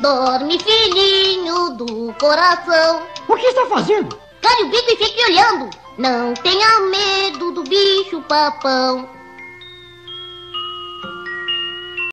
Dorme, filhinho do coração. O que está fazendo? Cale o bico e fique olhando. Não tenha medo do bicho papão.